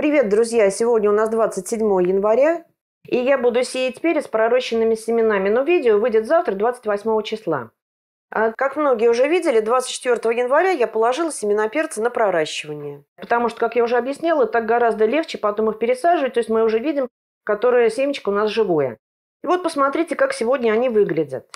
Привет, друзья! Сегодня у нас 27 января, и я буду сеять перец пророщенными семенами, но видео выйдет завтра, 28 числа. А как многие уже видели, 24 января я положила семена перца на проращивание. Потому что, как я уже объясняла, так гораздо легче потом их пересаживать, то есть мы уже видим, которое семечко у нас живое. И вот посмотрите, как сегодня они выглядят.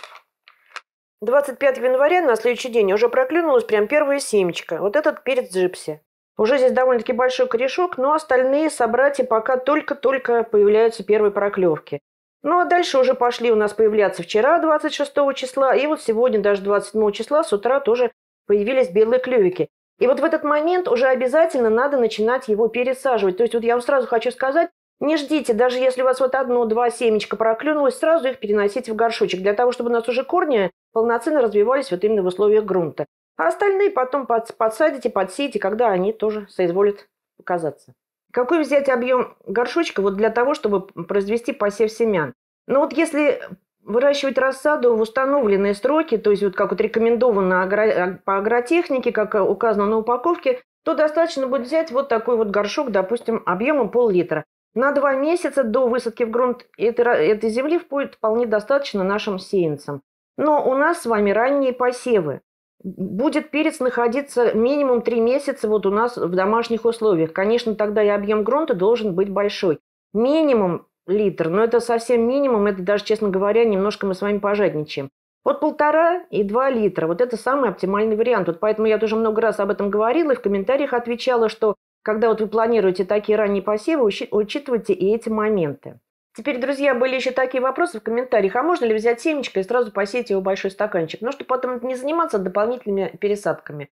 25 января на следующий день уже проклюнулось прям первое семечко. Вот этот перец джипси. Уже здесь довольно-таки большой корешок, но остальные собратья пока только-только появляются первые проклевки. Ну а дальше уже пошли у нас появляться вчера, 26 числа, и вот сегодня, даже 27 числа, с утра тоже появились белые клювики. И вот в этот момент уже обязательно надо начинать его пересаживать. То есть вот я вам сразу хочу сказать, не ждите, даже если у вас вот одно-два семечка проклюнулось, сразу их переносите в горшочек, для того, чтобы у нас уже корни полноценно развивались вот именно в условиях грунта. А остальные потом подсадите, подсеете, когда они тоже соизволят показаться. Какой взять объем горшочка вот для того, чтобы произвести посев семян? Ну вот если выращивать рассаду в установленные сроки, то есть вот как вот рекомендовано по агротехнике, как указано на упаковке, то достаточно будет взять вот такой вот горшок, допустим, объемом пол-литра. На два месяца до высадки в грунт этой, этой земли будет вполне достаточно нашим сеянцам. Но у нас с вами ранние посевы будет перец находиться минимум 3 месяца вот у нас в домашних условиях. Конечно, тогда и объем грунта должен быть большой. Минимум литр, но это совсем минимум, это даже, честно говоря, немножко мы с вами пожадничаем. Вот полтора и два литра, вот это самый оптимальный вариант. Вот поэтому я тоже много раз об этом говорила и в комментариях отвечала, что когда вот вы планируете такие ранние посевы, учитывайте и эти моменты. Теперь, друзья, были еще такие вопросы в комментариях. А можно ли взять семечко и сразу посеять его в большой стаканчик? Ну, чтобы потом не заниматься дополнительными пересадками.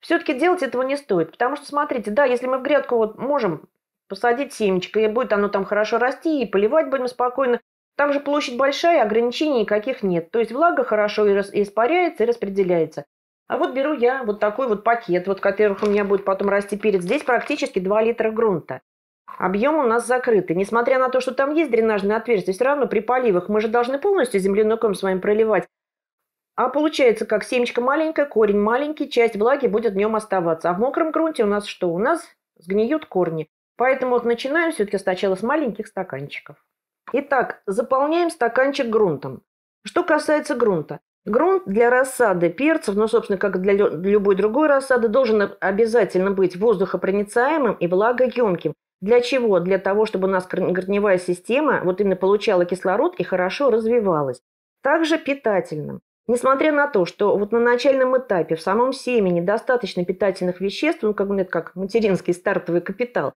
Все-таки делать этого не стоит. Потому что, смотрите, да, если мы в грядку вот можем посадить семечко, и будет оно там хорошо расти, и поливать будем спокойно, там же площадь большая, ограничений никаких нет. То есть влага хорошо и испаряется, и распределяется. А вот беру я вот такой вот пакет, вот в которых у меня будет потом расти перец. Здесь практически 2 литра грунта. Объем у нас закрытый. Несмотря на то, что там есть дренажные отверстия, все равно при поливах мы же должны полностью земляной ком с вами проливать. А получается, как семечко маленькое, корень маленький, часть влаги будет в нем оставаться. А в мокром грунте у нас что? У нас сгниют корни. Поэтому вот начинаем все-таки сначала с маленьких стаканчиков. Итак, заполняем стаканчик грунтом. Что касается грунта. Грунт для рассады перцев, ну, собственно, как для любой другой рассады, должен обязательно быть воздухопроницаемым и влагоемким. Для чего? Для того, чтобы у нас корневая система вот именно получала кислород и хорошо развивалась. Также питательным. Несмотря на то, что вот на начальном этапе в самом семени достаточно питательных веществ, ну, как, это как материнский стартовый капитал,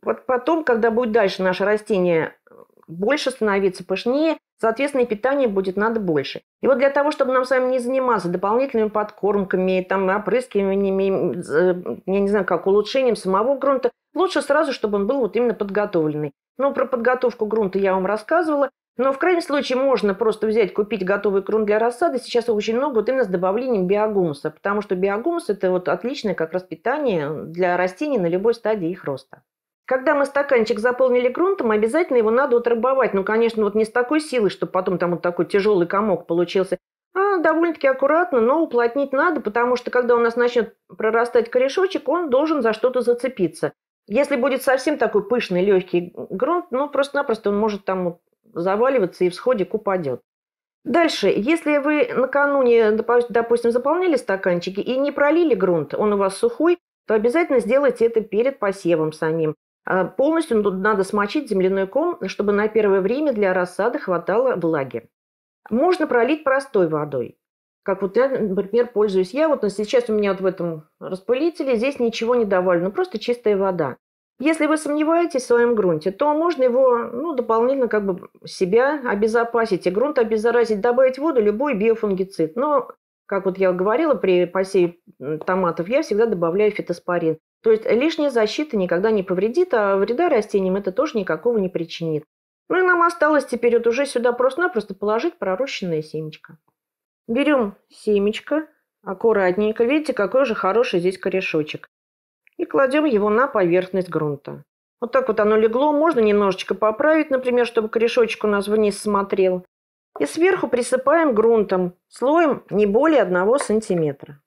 потом, когда будет дальше наше растение больше становиться, пышнее, соответственно, и питание будет надо больше. И вот для того, чтобы нам с вами не заниматься дополнительными подкормками, там, опрыскиваниями, я не знаю, как улучшением самого грунта, лучше сразу, чтобы он был вот именно подготовленный. Ну, про подготовку грунта я вам рассказывала. Но в крайнем случае можно просто взять, купить готовый грунт для рассады. Сейчас очень много вот именно с добавлением биогумуса, потому что биогумус – это вот отличное как раз питание для растений на любой стадии их роста. Когда мы стаканчик заполнили грунтом, обязательно его надо утрамбовать. Ну, конечно, вот не с такой силой, чтобы потом там вот такой тяжелый комок получился, а довольно-таки аккуратно, но уплотнить надо, потому что когда у нас начнет прорастать корешочек, он должен за что-то зацепиться. Если будет совсем такой пышный, легкий грунт, ну, просто-напросто он может там вот заваливаться и в сходик упадет. Дальше, если вы накануне, допустим, заполнили стаканчики и не пролили грунт, он у вас сухой, то обязательно сделайте это перед посевом самим. А, полностью надо смочить земляной ком, чтобы на первое время для рассады хватало влаги. Можно пролить простой водой. Как вот я, например, пользуюсь я. Вот сейчас у меня вот в этом распылителе здесь ничего не добавлено, просто чистая вода. Если вы сомневаетесь в своем грунте, то можно его ну, дополнительно как бы себя обезопасить и грунт обеззаразить, добавить в воду любой биофунгицид. Но, как вот я говорила, при посеве томатов я всегда добавляю фитоспорин. То есть лишняя защита никогда не повредит, а вреда растениям это тоже никакого не причинит. Ну и нам осталось теперь вот уже сюда просто-напросто положить пророщенное семечко. Берем семечко, аккуратненько. Видите, какой же хороший здесь корешочек. И кладем его на поверхность грунта. Вот так вот оно легло. Можно немножечко поправить, например, чтобы корешочек у нас вниз смотрел. И сверху присыпаем грунтом слоем не более одного сантиметра.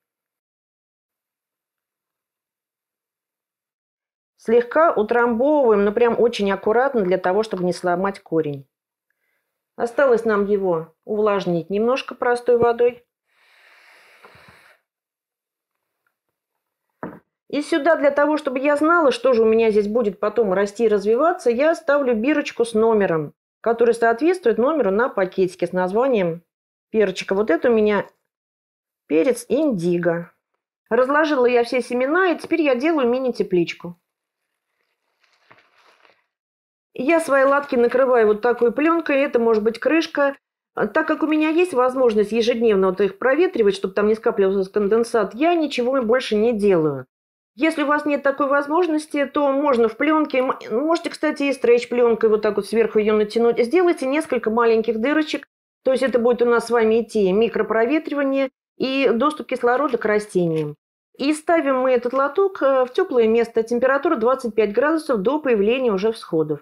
Слегка утрамбовываем, но прям очень аккуратно для того, чтобы не сломать корень. Осталось нам его увлажнить немножко простой водой. И сюда для того, чтобы я знала, что же у меня здесь будет потом расти и развиваться, я ставлю бирочку с номером, который соответствует номеру на пакетике с названием перчика. Вот это у меня перец индиго. Разложила я все семена, и теперь я делаю мини-тепличку. Я свои латки накрываю вот такой пленкой, это может быть крышка. Так как у меня есть возможность ежедневно вот их проветривать, чтобы там не скапливался конденсат, я ничего больше не делаю. Если у вас нет такой возможности, то можно в пленке, можете, кстати, и стрейч пленкой вот так вот сверху ее натянуть. Сделайте несколько маленьких дырочек, то есть это будет у нас с вами идти микропроветривание и доступ кислорода к растениям. И ставим мы этот лоток э, в теплое место, температура 25 градусов до появления уже всходов.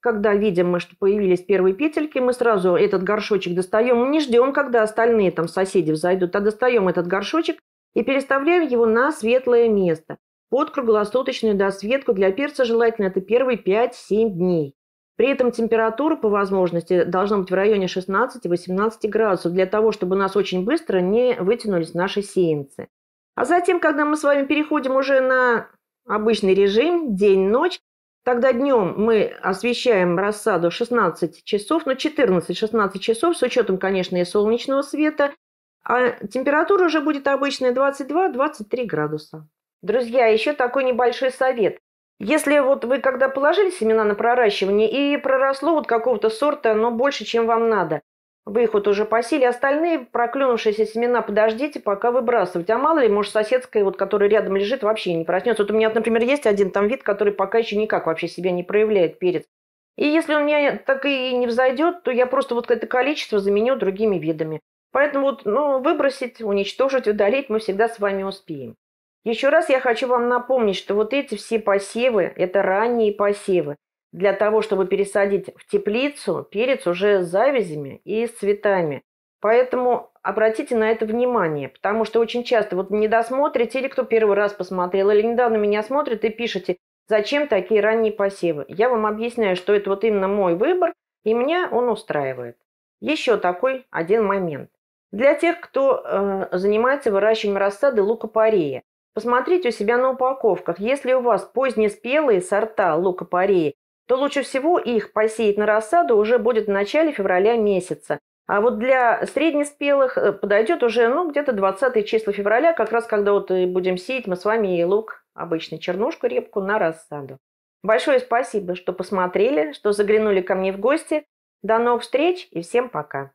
Когда видим мы, что появились первые петельки, мы сразу этот горшочек достаем. Мы не ждем, когда остальные там соседи взойдут, а достаем этот горшочек и переставляем его на светлое место. Под круглосуточную досветку для перца желательно это первые 5-7 дней. При этом температура по возможности должна быть в районе 16-18 градусов, для того, чтобы у нас очень быстро не вытянулись наши сеянцы. А затем, когда мы с вами переходим уже на обычный режим, день-ночь, тогда днем мы освещаем рассаду 16 часов, ну 14-16 часов, с учетом, конечно, и солнечного света, а температура уже будет обычная 22-23 градуса. Друзья, еще такой небольшой совет. Если вот вы когда положили семена на проращивание и проросло вот какого-то сорта, но больше, чем вам надо, вы их вот уже посели, остальные проклюнувшиеся семена подождите, пока выбрасывать. А мало ли, может, соседская, вот, которая рядом лежит, вообще не проснется. Вот у меня, например, есть один там вид, который пока еще никак вообще себя не проявляет, перец. И если он меня так и не взойдет, то я просто вот это количество заменю другими видами. Поэтому вот, ну, выбросить, уничтожить, удалить мы всегда с вами успеем. Еще раз я хочу вам напомнить, что вот эти все посевы – это ранние посевы. Для того, чтобы пересадить в теплицу перец уже с завязями и с цветами. Поэтому обратите на это внимание, потому что очень часто вот не досмотрите, или кто первый раз посмотрел, или недавно меня смотрит и пишете, зачем такие ранние посевы. Я вам объясняю, что это вот именно мой выбор, и меня он устраивает. Еще такой один момент. Для тех, кто э, занимается выращиванием рассады лука-порея, посмотрите у себя на упаковках. Если у вас позднеспелые сорта лука-пореи, то лучше всего их посеять на рассаду уже будет в начале февраля месяца. А вот для среднеспелых э, подойдет уже ну, где-то 20 числа февраля, как раз когда вот будем сеять мы с вами и лук, обычный чернушку, репку на рассаду. Большое спасибо, что посмотрели, что заглянули ко мне в гости. До новых встреч и всем пока!